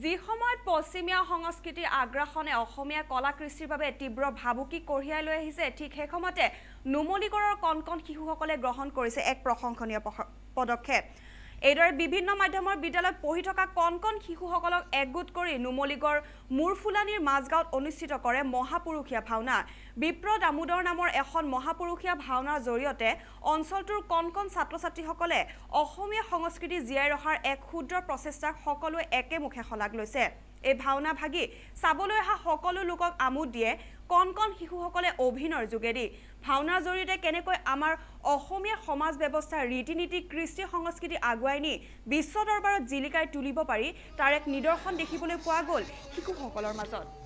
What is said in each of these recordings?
যি সময়ত পশ্চিমীয়া সংস্কৃতিৰ আগ্ৰাসনে অসমীয়া কলা কৃষ্টিৰ বাবে তীব্ৰ ভাবুকি কঢ়িয়াই লৈ আহিছে ঠিক সেই সময়তে নুমলীগড়ৰ কণ কণ শিশুসকলে গ্ৰহণ কৰিছে এক প্ৰশংসনীয় পদক্ষেপ। এইদৰে বিভিন্ন মাধ্যমৰ বিদ্যালয়ত পঢ়ি থকা কণ কণ শিশুসকলক একগোট কৰি নুমলীগড় মূৰফুলানীৰ মাজগাঁৱত অনুষ্ঠিত কৰে মহাপুৰুষীয়া ভাওনা। বিপ্ৰ দামোদৰ নামৰ এখন মহাপুৰুষীয়া ভাওনাৰ জৰিয়তে অঞ্চলটোৰ কণ কণ ছাত্ৰ ছাত্ৰীসকলে অসমীয়া সংস্কৃতি জীয়াই ৰখাৰ এক ক্ষুদ্ৰ প্ৰচেষ্টাক সকলোৱে একেমুখে শলাগ লৈছে। এই ভাওনা ভাগি চাবলৈ অহা সকলো লোকক আমোদ দিয়ে। কণ কণ শিশুসকলে অভিনয়ৰ যোগেদি। ভাওনাৰ জৰিয়তে কেনেকৈ আমাৰ অসমীয়া সমাজ ব্যৱস্থাৰ ৰীতি নীতি কৃষ্টি সংস্কৃতি আগুৱাই নি বিশ্ব দৰবাৰত জিলিকাই তুলিব পাৰি তাৰ এক নিদৰ্শন দেখিবলৈ পোৱা গ'ল শিশুসকলৰ মাজত।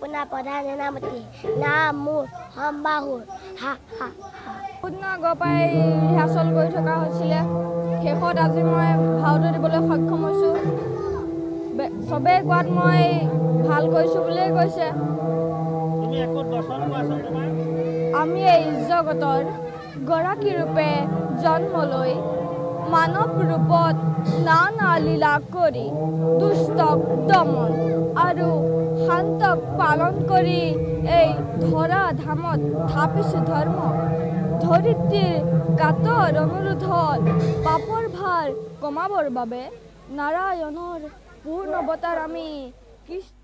আপোনাৰ প্ৰধান সেনাপতি নাম মোৰ সম্বাহুৰ হা হা হা বহুত দিনৰ আগৰ পৰাই ৰিহাৰ্চল কৰি থকা হৈছিলে শেষত আজি মই ভাওটো দিবলৈ সক্ষম হৈছোঁ চবেই কোৱাত মই ভাল কৰিছোঁ বুলিয়েই কৈছে আমি এই জগতৰ গৰাকী ৰূপে জন্ম লৈ মানৱ ৰূপত নানা লীলা কৰি দুষ্টক দমন আৰু অবান্তক পালন করি। এই ধরা ধামত থাপিস ধর্ম। ধরিত্রীর কাতর অনুরোধ। পাপর ভার কমাবর বাবে নারায়ণর পূর্ণবতার আমি কৃষ্ণ